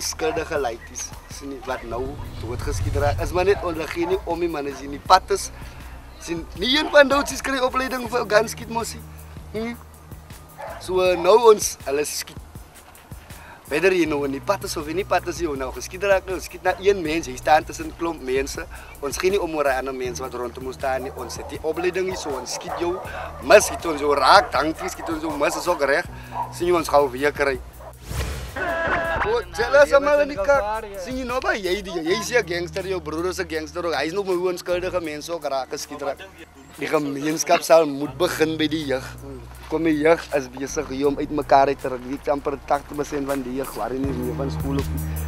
onskuldige laities. Sien nie wat nou doodgeskiet raak. Is maar net ondergee nie om die manne sien die pattes. Sien nie een van hulle kry opleiding vir gunskiet mosie. Hm? So uh, nou ons hulle skiet. Weder jy nou in die pattes of in die pattes jy nou geskiet raak, nou skiet na een mens, jy staan tussen klomp mense. Ons gee nie om oor 'n ander mens wat rondom ons staan nie. Ons het die opleiding hier so ons skiet jou. Mis skiet ons jou raak, dankie skiet ons jou mis is ook reg. Sien jy ons gou weer kry. O, jelas almal in die kak. Sien jy nou by jy die jy is 'n gangster, jou broer is 'n gangster. ook. Hy is nog my onskuldige mense ook raak geskiet raak. Die gemeenskap sal moet begin by die jeug. Kom die jeug is besig om uitmekaar uit te ruk. Wie amper 80% van die jeug waar nie meer van skool op. nie.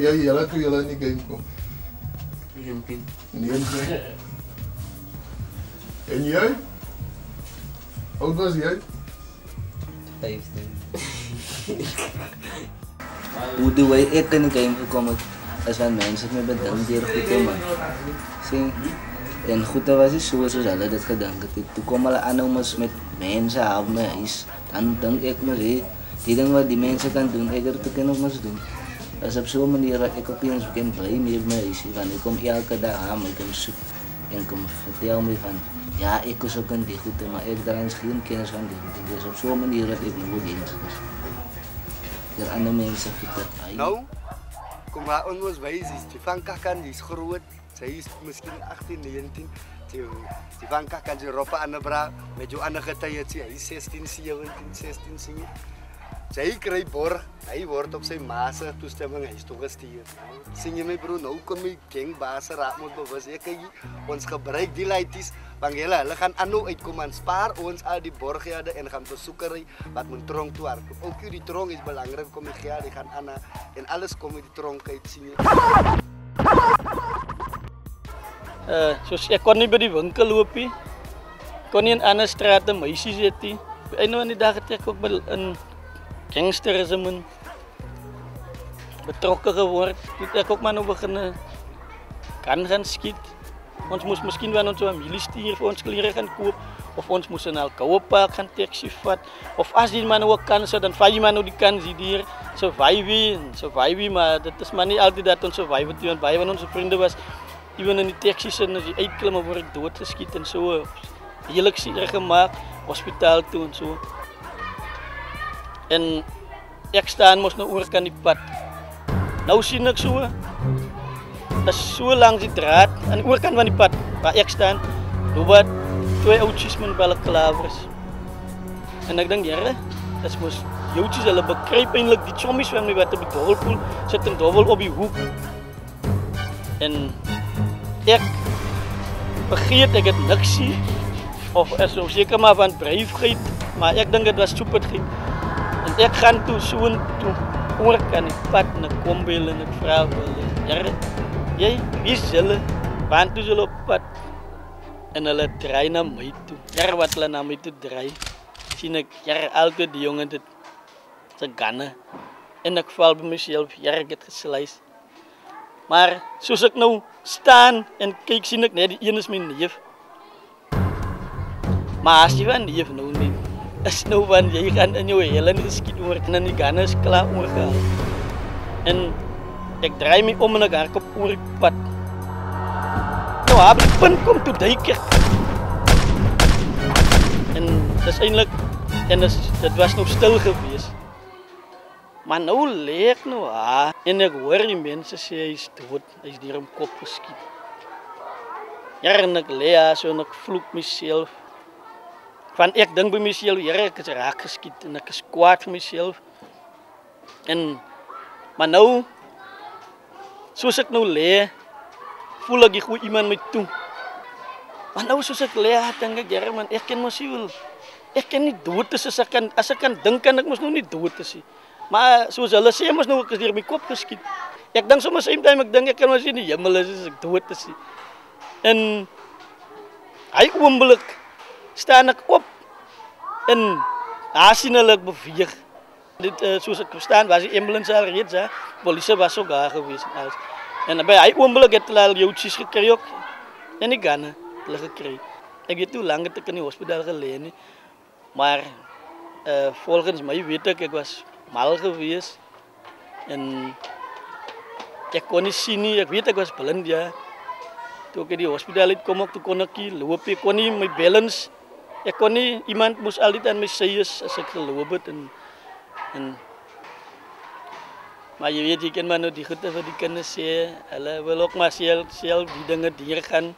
Hoe oud was jy julle toe julle in die game kom? 19. 19. En jy? Hoe oud was jy? 15. Hoe doen wij ik in de game gekomen? Er zijn mensen met bedankt hier goed te man. Sien? En goed dat was het zo zoals hulle dit gedink het. Toe kom hulle aannomers met mense aan my huis. Dan dink ek maar hé, die ding wat die mense kan doen, ek het dit kan ook mos op zo'n manier dat ik opeens eens kan blij met meisje. Van, ik kom elke dag aan, ik kom zoek en kom vertel me van ja, ik was ook een die goede, maar ik draai geen kennis van die goede. Dus op zo'n manier dat ik me goed eens was. De andere mensen vertellen. Nou, kom maar aan ons wijzen. Die van die is groot. Zij is misschien 18, 19. Die, die van Kakan roppen aan de bra. Met jou aan de. Hij is 16, 17, 16, 17. Zij krijgt borg. Hij wordt op zijn maas toestemming hij is toegestuurd. Zing je mijn broer, nou kom ik gangbaas raad moet bewust. Ik ons gebruik die leid is. Want hele, we gaan aan uitkomen. Spaar ons al die borgjaarden en gaan verzoeken wat mijn tronk toe Ook die tronk is belangrijk, kom ik hier. die gaan anna. En alles kom in die tronk uitzien. Uh, eh, soos ek kon nie by die winkel loop. Kon nie in ander strate meisies eet nie. Einde van die dag het ek ook by in gangsterisme in betrokke geword. Toe het ek ook maar nou begin eh, kan gaan skiet. Ons moes miskien van ons familie vir ons klere gaan koop of ons moes in 'n goue park gaan taxi of as die man ook kan dan vat jy man nou die kans hier survive survive maar dit is maar nie altyd dat ons survive toe want baie van ons vriende was Ewen in die taxi sit en as jy uitklim dan word ek doodgeskiet en so heellik seer gemaak hospitaal toe en so. En ek staan mos nou oor kan die pad. Nou sien ek so is so langs die draad aan die oorkant van die pad waar ek staan. Hoe wat twee oudjies met balaklavers. En ek dink jare, dis mos joutjies hulle bekruip eintlik die chommies van my wat op die dorpel sit en dobbel op die hoek. En ek vergeet ek het niks nie of is so seker maar van braafheid maar ek dink dit was stupidheid ek gaan toe so toe. Oor kan en ek kom by hulle en ek vra hulle ja jy wie is hulle want toe is hulle op pad? En hulle draai na my toe. Ja wat hulle na my toe draai sien ek ja altyd die jongen dit se ganne en ek val by myself ja ek het gesluis Maar soos ek nou staan en kyk sien ek net die een is my neef. Maar as jy van neef nou nie, is nou van jy gaan in jou hele geskiet word en dan die ganne is klaar oorgehaal. En ek draai my om en ek hardloop oor die pad. Nou heb ek punt kom toe duik ek. En dis eintlik en dis, dit was nog stil geweest. Maar nou lê ek nou ha en ek hoor die mense sê hy is dood, hy is deur hom kop geskiet. Ja, en ek lê ha so en ek vloek myself. Van ek dink by myself, Here, ek is raak geskiet en ek is kwaad vir myself. En maar nou soos ek nou lê, voel ek ek gooi iemand my toe. Maar nou soos ek lê, dink ek, Here, man, ek ken mos nie wil. Ek kan nie dood as ek kan as ek kan dink kan ek mos nou nie dood is nie. Maar soos hulle sê mos nou ek is deur my kop geskiet. Ek dink sommer same time ek dink ek kan mos in die hemel is as ek dood is. nie. En hy oomblik staan ek op en ek beweeg Dit uh, soos ek verstaan was die ambulance al reeds, hè. Polisie was ook daar gewees en by hy oomblik het hulle al joutjies gekry ook. En die ganne hulle gekry. Ek weet hoe het ek in die hospitaal gelê nie. Maar uh volgens my weet ek ek was mal gewees en ek kon nie sien nie. Ek weet ek was blind ja. Toe ek in die hospitaal toe kon nie loop ek kon nie my balance ek kon nie iemand moes altyd aan my sy is as ek geloop het en en maar jy weet jy kan maar nou die goeie vir die kinders sê. Hulle wil ook maar self self die dinge deur gaan.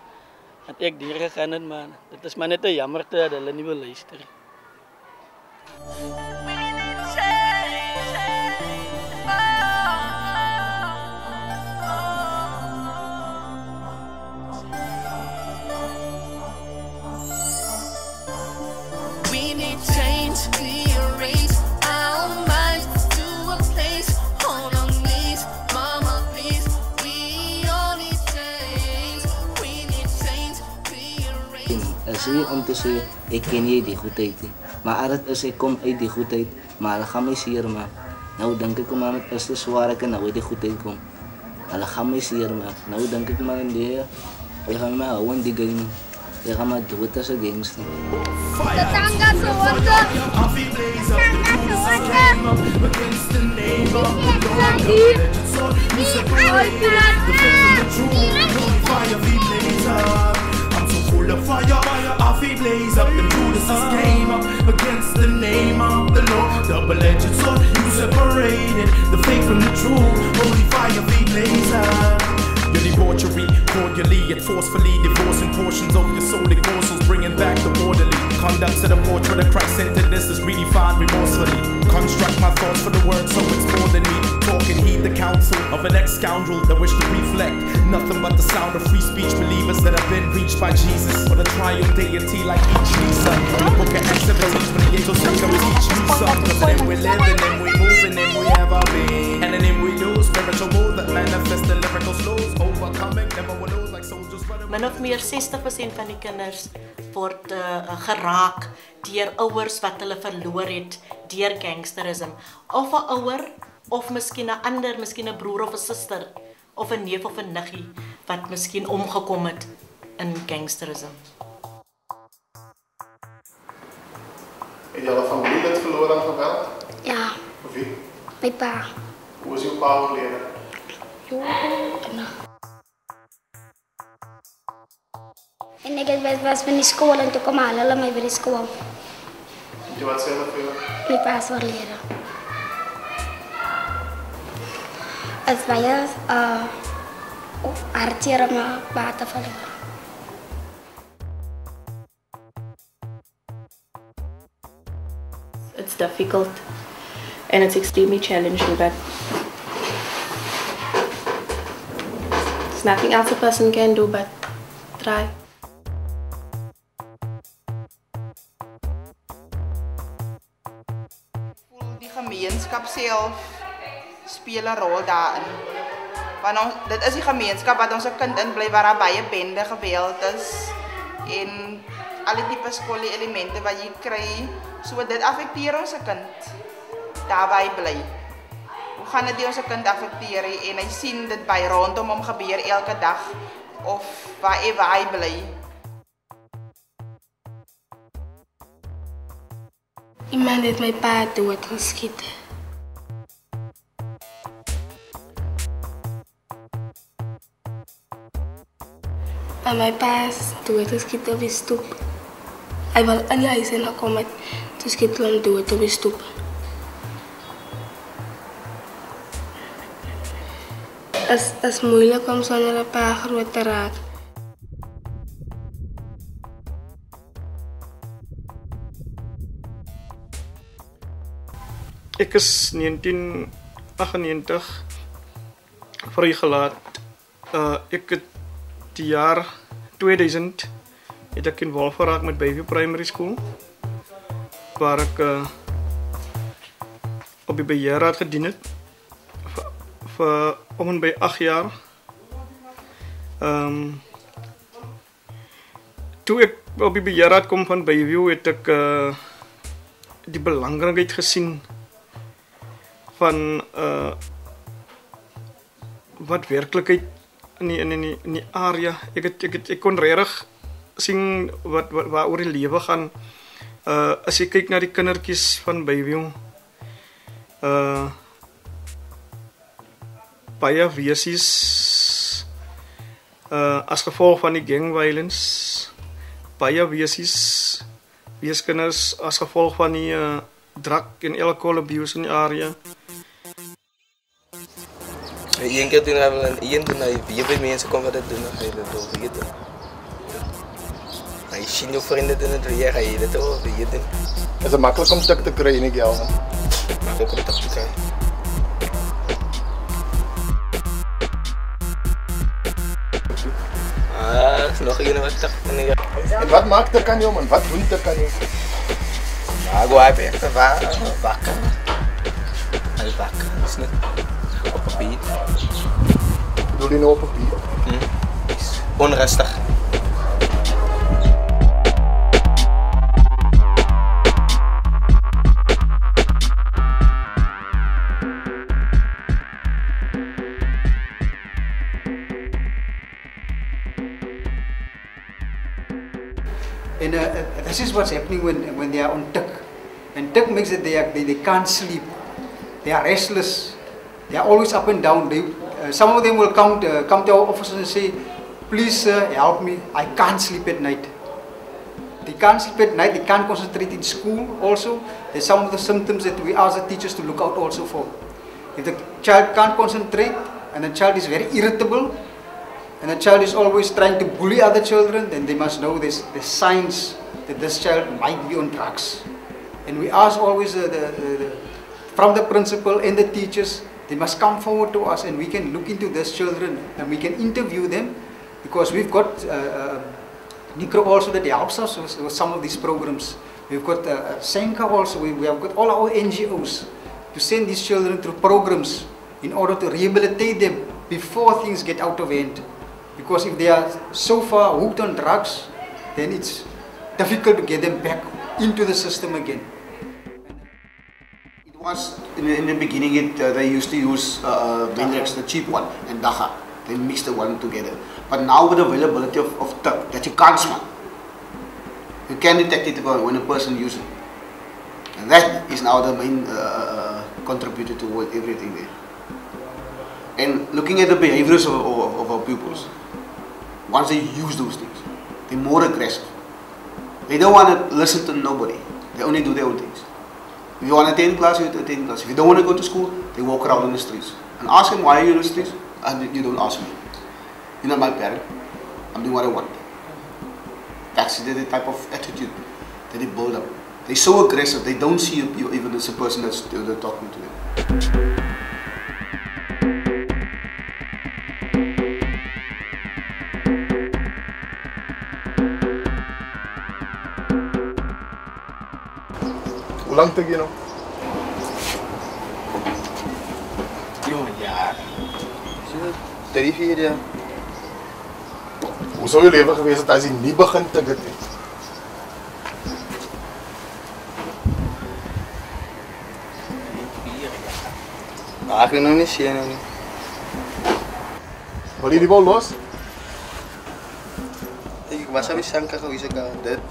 Dat ek deur gegaan het maar dit is maar net 'n jammerte dat hulle nie wil luister nie. Om te sê ek ken jy die goedheid. Maar dit is ek kom uit die goedheid, maar hulle gaan seer maak. Nou dink ek maar met is te swaar ek en nou uit die goedheid kom. Hulle gaan my seer maak. Nou dink ek maar nee. Ek gaan my hou in die game. Ek gaan maar dood as 'n gangster. Tetangga suatu. Tetangga suatu. I'm so full of fire, I feel blaze up and this game up against the name of the Lord. Double-edged sword, you separated the fake from the true. Holy fire, be blaze up. Debauchery, cordially yet forcefully divorcing portions of your soul, morsels, bringing back the orderly conduct to the portrait of Christ-centeredness is redefined remorsefully. Construct my thoughts for the word, so it's more than me. Talk and heed the counsel of an ex-scoundrel that wish to reflect nothing but the sound of free speech believers that have been reached by Jesus. For the triumph deity like each Lisa. The book of activities for the angels say come teach you something. Him we live, in him we move, in him we have our being. And him we do spiritual move that manifest the lyrical slows. Min of meer 60% van die kinders word uh, geraak deur ouers wat hulle verloor het deur gangsterisme. Of 'n ouer of miskien 'n ander, miskien 'n broer of 'n suster of 'n neef of 'n niggie wat miskien omgekom het in gangsterisme. Het jy al familie dit verloor aan geweld? Ja, Of wie? my pa. Hoe is jou pa oorlede? En ek En ik was school en toen kwam alle mij bij de school. Wat voor? Ik wel leren. Het uh, water verloren. It's difficult and it's extremely challenging, but there's nothing else a person can do but try. Self speel 'n rol daarin. Want ons, dit is die gemeenskap wat ons 'n kind in bly waar daar baie bende geweld is en alle tipe skolie elemente wat jy kry, so dit affekteer ons se kind daarby bly. Hoe gaan dit ons se kind affekteer en hy sien dit by rondom hom gebeur elke dag of waar hy bly. Iemand het my pa dood En my pa is dood geskiet op die stoep. Hy wil in die huis en gekom het. Toe skiet hulle dood op die stoep. Es is moeilik om sonder 'n pa groot te raak. Ek is 1998 vrygelaat. Uh ek het die jaar 2000 het ek involved geraak met Baby Primary School waar ek uh, op die beheerraad gedien het vir, om en by 8 jaar. Ehm um, toe ek op die beheerraad kom van Bayview het ek uh die belangrikheid gesien van uh wat werklikheid in die, in die, in die, area. Ek het ek het ek kon regtig sien wat, wat waaroor die lewe gaan. Uh as jy kyk na die kindertjies van Bayview. Uh baie wesies uh as gevolg van die gang violence baie wesies weeskinders as gevolg van die uh drug en alcohol abuse in die area. Hij weer bij mensen komen wat dat doen, dan ga je dat door weten. Maar je ziet je vrienden doen het weer, ga je dat door weten. Is het makkelijk om stuk te krijgen, ik jou? Makkelijk om stuk te krijgen. Ah, nog een wat tak. En wat maakt de kanjo, man? Wat doet de kanjo? Maar gua heb echt een wa bakken. Al bakken, is niet op papier. Doe die nou op papier? Hm. Onrustig. And uh, this is what's happening when, when they are on tick. And tick makes it they, are, they, they can't sleep. They are restless. They are always up and down. They, uh, some of them will come to, come to our office and say, please sir, help me. I can't sleep at night. They can't sleep at night. They can't concentrate in school also. There's some of the symptoms that we ask the teachers to look out also for. If the child can't concentrate and the child is very irritable, and the child is always trying to bully other children, then they must know there's, there's signs that this child might be on drugs. And we ask always the, the, the, the, from the principal and the teachers, they must come forward to us and we can look into these children and we can interview them because we've got uh, uh, Nikro also that helps us with, with some of these programs. We've got uh, Senka also, we, we have got all our NGOs to send these children through programs in order to rehabilitate them before things get out of hand. Because if they are so far hooked on drugs, then it's difficult to get them back into the system again. Was in the, in the beginning. It uh, they used to use uh, Benrex, the cheap one, and Dacha. They mix the one together. But now with the availability of, of tuck that you can't smell, you can detect it when a person uses it, and that is now the main uh, contributor to everything there. And looking at the behaviors of, of, of our pupils, once they use those things, they're more aggressive. They don't want to listen to nobody. They only do their own things. If you want to attend class, you attend class. If you don't want to go to school, they walk around in the streets. And ask them, why are you in the streets? And you don't ask me. You're not my parent. I'm doing what I want. That's the, type of attitude that they build up. They're so aggressive, they don't see you even as a person that's they're talking to them. ulang tëg gino. know yo jaar drie vier jaar hoe zou je leven geweest zijn als je niet begint te getten? Ah, ik nog niet zien. Wil je die bal los? Ik was aan mijn zanker geweest.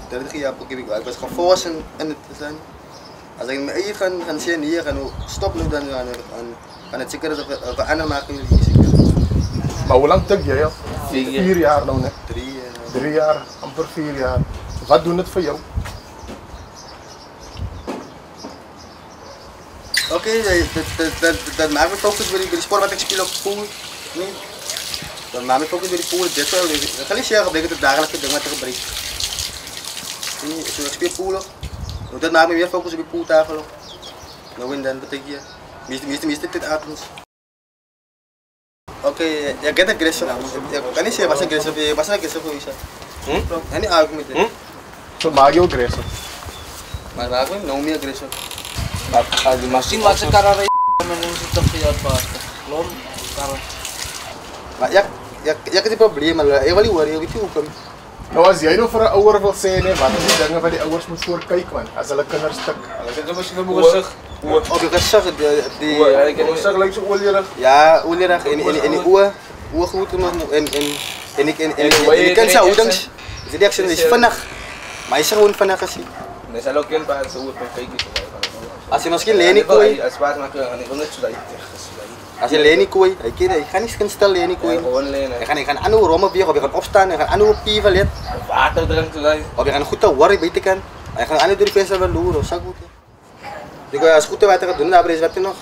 Dat is geen appel. Ik. Als ik mijn eigen gaan, gaan zien hier, gaan stop nu dan gaan, het zeker ander maken jullie zeker. Maar hoe lang tik jij al? Vier jaar. Vier jaar nou net. Drie jaar. Drie jaar, amper vier jaar. Wat doen het voor jou? Oké, dat, dat, dat, dat maakt me focus bij die sport wat ik speel op pool. Nee. Dat maakt me focus bij die pool. Dit wel. Dat kan niet zeggen dat ik het dagelijkse ding wat te gebruiken. Nee, ik speel pool Όταν άμοι μια φόκους επί που τάχαλο. Να βίνει τα παταγία. Μίστε, μίστε, μίστε τέτ άτμος. Oke, ya kita agresif. Ya kan ini bahasa agresif, ya bahasa agresif bisa. Hmm? Ini aku So, Hmm? Sebagai agresif. Mas aku Naomi agresif. Mas masin macet karena menunggu sistem siapa bahasa. Lom karena. Ya ya ya kita beli malah. Ya kali wari itu hukum. Nou as jy nou vir 'n ouer wil sê nee, wat is die dinge wat die ouers moet voorkyk man as hulle kinders tik? Hulle kinders moet hulle gesig oor op die gesig die die gesig lyk so olierig. Ja, olierig en en en die oë oë goed om en en en ek en en die kind se houdings is die action is vinnig. Maar hy is gewoon vinnig as hy. Dis al ook een paar se oë van kykies. As jy miskien lê nie koei. As pas maar kan ek wil net so daai. Als je Leni kooi, hij gaat niet geen stel Leni kooi. Gewoon lenen. Hij gaat, hij gaat aan uw rommen weer, of je gaat opstaan, hij gaat aan uw pieven. Water drinken Of je gaat goed te worry bij te kan. Hij gaat aan die venster wel loeren, of zo goed. Ik wil als goed te wat hij gaat doen, daar is wat nog.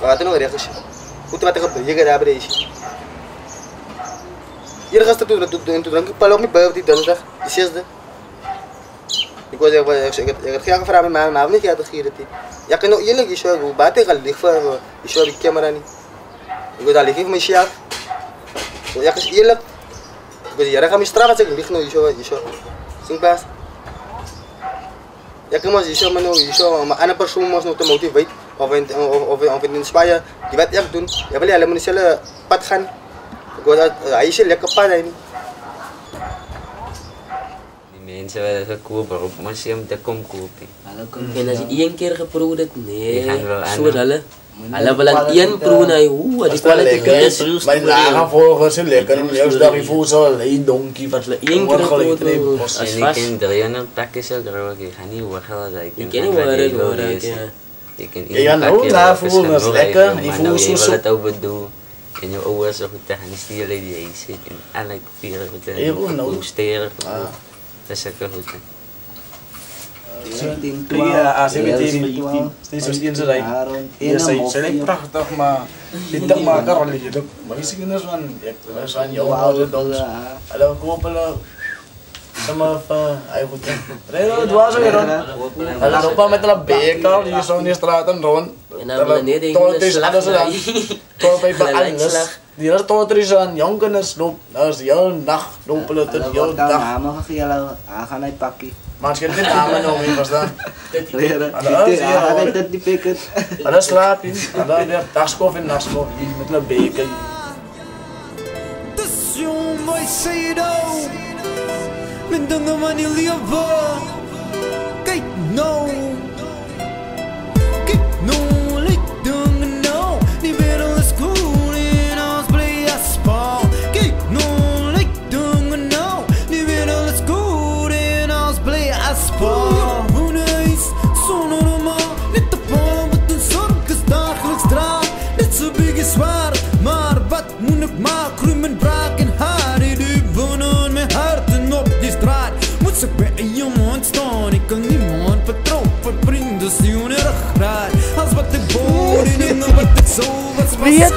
Wat nog rechts. Goed wat je gaat daar is. Hier dat toen drank ik pal die dinsdag, zesde. يقول يغرخي أخفر عمل معامل معامل كي هذا خيرتي يقينو يلقي شو أقول باتي غلي خفر يشو بالكاميرا ني يقول عليك كيف مش يعرف يقش يلق يقول يا رقم اشتراك تقول بيخنو يشو يشو سين باس يقينو يشو منو يشو أنا برشو ما شنو تموتي بيت of in inspire die wat ek doen jy wil hulle moet hulle pad gaan ek wou dat hy se lekker pad hy nie mensen willen waarop moest je hem te kom kopen. En as jy een keer geproe dit, nee, Die gaan wel aan, so hè. hulle. Hulle wil aan een proe na hoe, die kwaliteit is Mijn lage volgers zijn lekker. En juist daar je voelt zo een donkie wat één keer geproe En ik ken 300 pakjes zo groot, ik ga niet wachten dat ik Ik ken niet waar het hoor, ik, ja. Ik ken Ja, ja, nou, daar voelen we ons lekker. Die voelen zo zo zo. zo- het overdoen. En je ouders zo goed te gaan stelen die hij zit. En alle papieren te Ja, goed, nou. Posteren. Dat is ook goed. Ja, ACBT steeds als in zijn Ja, zij zijn prachtig, maar dit tak makan orang hidup. Masih kena san, ya kena san ya Allah dong. Kalau ko pala sama apa ay puta. Pero dua sa ron. Kalau pa met la bekal di so ni straten ron. En dan wil nie ding Tot die is slag die hele totries aan jong kinders loop, daar's die hele nag loop hulle tot die hele dag. Ja, maar gee hulle, hy gaan hy pakkie. Maar skep dit name nou mee, verstaan? Dit hier. Hulle het dit die beker. Hulle slaap hier, hulle het dagskof en nagskof hier met hulle beker. Dis jou my sê nou. Met dan dan wanneer jy lewe. Kyk nou.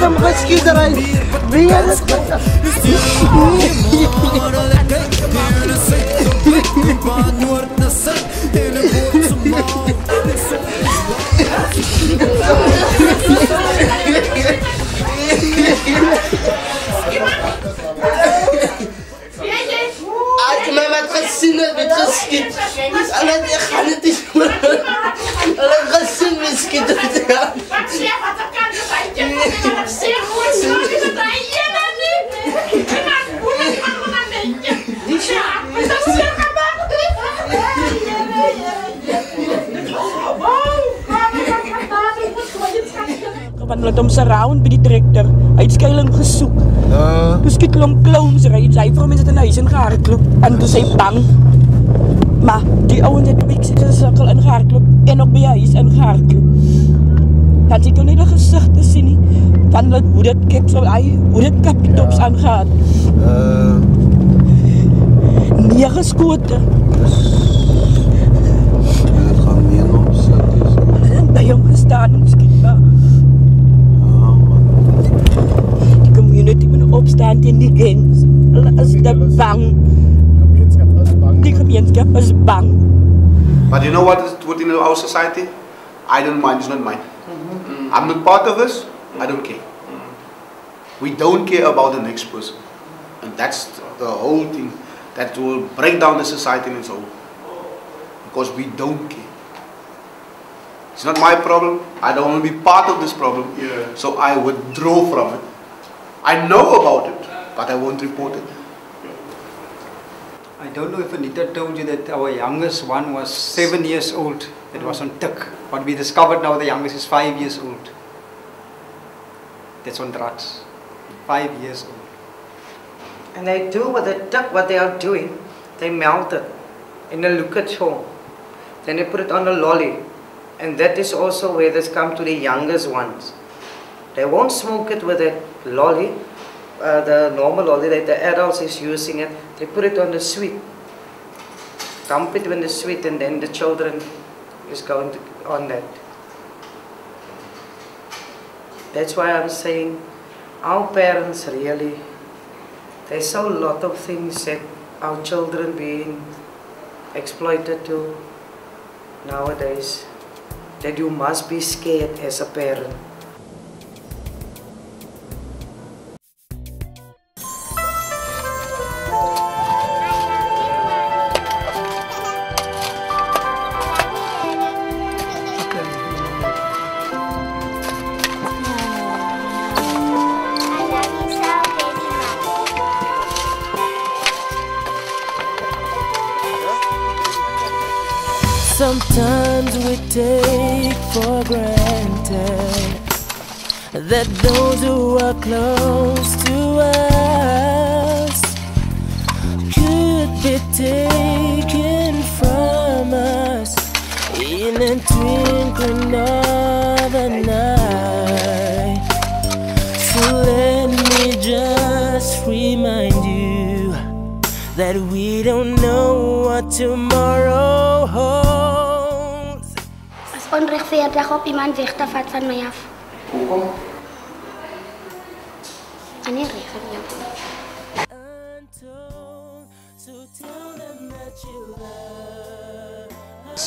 أنت مبغاش كيدراي بيا أنا تقدر أنا غسل مسكين hulle het hom surround by die trekker. Hy het skuilings gesoek. Ja. Toe skiet hulle hom clowns ry. Sy vrou mense het in huis in gehardloop en toe sy bang. Maar die ouens het big sit sirkel in gehardloop en ook by huis in gehardloop. Dan sy kon nie die gesigte sien nie. Dan hulle hoe dit kyk so hy hoe dit kapitops ja. aangaan. Uh nege skote. Het gaat meer nog En by hom gestaan en skiet community moet opstaan teen die gangs. Hulle is te bang. Die gemeenskap is bang. But you know what is within our society? I don't mind, it's not mine. I'm not part of this, I don't care. We don't care about the next person. And that's the whole thing that will break down the society in its whole. Because we don't care. It's not my problem. I don't want to be part of this problem. Yeah. So I withdraw from it. I know about it, but I won't report it. I don't know if Anita told you that our youngest one was seven years old It was on Tuk. But we discovered now the youngest is five years old. That's on Drats. Five years old. And they do what they took what they are doing. They melt it in a lukat form. Then they put it on a lolly. And that is also where this comes to the youngest ones. They won't smoke it with a lolly, uh, the normal lolly that the adults is using it. They put it on the sweet. Dump it in the sweet and then the children is going to, on that. That's why I'm saying our parents really, there's so lot of things that our children being exploited to nowadays that you must be scared as a parent. Sometimes we take for granted that those who are close to us could be taken from us in a twinkling of an eye. So let me just remind you that we don't know what tomorrow. Is onrechtvaardig op iemand weg te vat van my af. Hoekom? En nie reg vir jou.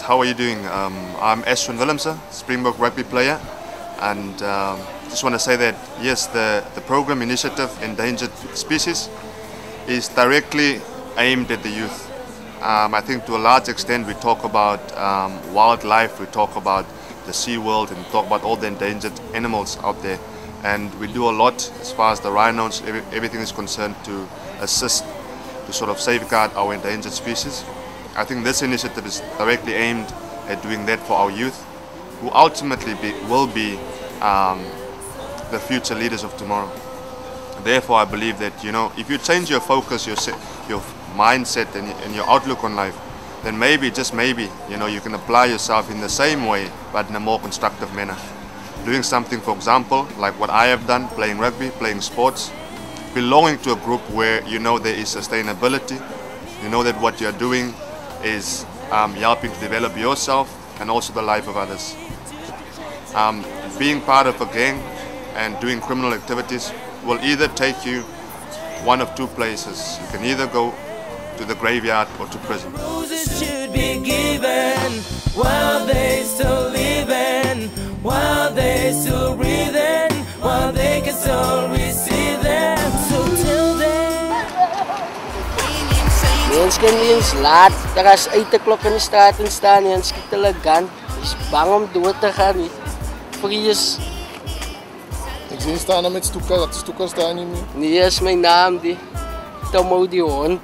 How are you doing? Um, I'm Ashwin Willemse, Springbok rugby player, and um, just want to say that yes, the, the program initiative Endangered Species is directly aimed at the youth. Um, I think to a large extent we talk about um, wildlife, we talk about the sea world, and talk about all the endangered animals out there. And we do a lot as far as the rhinos, every, everything is concerned to assist to sort of safeguard our endangered species. I think this initiative is directly aimed at doing that for our youth, who ultimately be, will be um, the future leaders of tomorrow. Therefore, I believe that you know, if you change your focus, your your mindset, and, and your outlook on life, then maybe, just maybe, you know, you can apply yourself in the same way, but in a more constructive manner. Doing something, for example, like what I have done, playing rugby, playing sports, belonging to a group where you know there is sustainability, you know that what you're doing is um, helping to develop yourself and also the life of others. Um, being part of a gang and doing criminal activities will either take you one of two places. You can either go to the graveyard or to prison. Roses should be given while they still living, while they still breathing, while they can still receive them. So till then. Mens kan nie eens laat, daar is uit de klok in de straat en staan en skiet hulle gun. Is bang om dood te gaan nie. Vrees. Ik zie staan met stoeker, dat stoeker staan niet meer. Nee, is my naam die. Tomo die hond.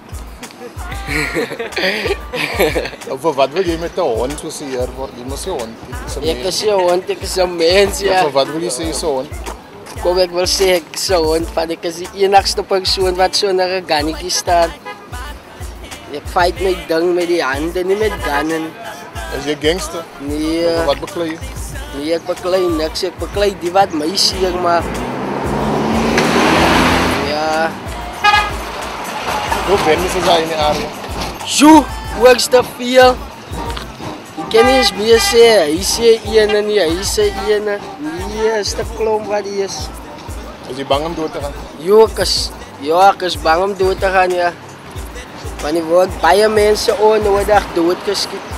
Of voor wat wil je met de hond zo zeer worden? Je moet zo'n hond. Ek is 'n hond, ek is 'n mens ja. Voor wat wil je zeggen zo'n hond? Kom ek wil sê ek is 'n hond, want ek is die enigste persoon wat so na 'n gannetjie staan. Ek fight my ding met die hande, nie met gannen. Is jy gangster? Nee. Of wat beklei je? Nee, ek beklei niks, ek beklei die wat my seer maak. Ja, Hoe ben je zijn in de area? Sjoe, hoogst te veel. Ek kan nie eens meer sê, hy sê ene nie, hy sê ene. Nee, is te klomp wat hy is. Is je bang om dood te gaan? Jo, ek is, ja, ek is bang om dood te gaan, ja. Want er word baie mense onnodig doodgeskiet.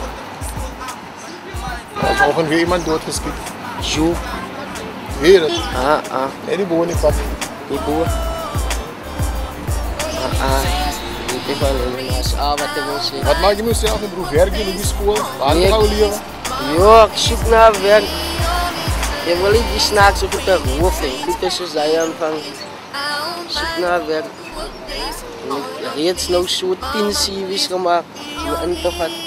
Er is ongeveer iemand doodgeskiet. Jo. Het? Ah, ah. Nee, die boer niet pap. Die boer? Ah, ah. Weet ek arbeiten muss. Wat maak je moest zelf een broer werken in die school? Waar? Ja, ich suche nach werk. Ich will niet die Snacks op het hoofd ich goed is als hij aanvangt. Zoek naar werk. Ich ik jetzt noch so tien CV's gemaakt om in te.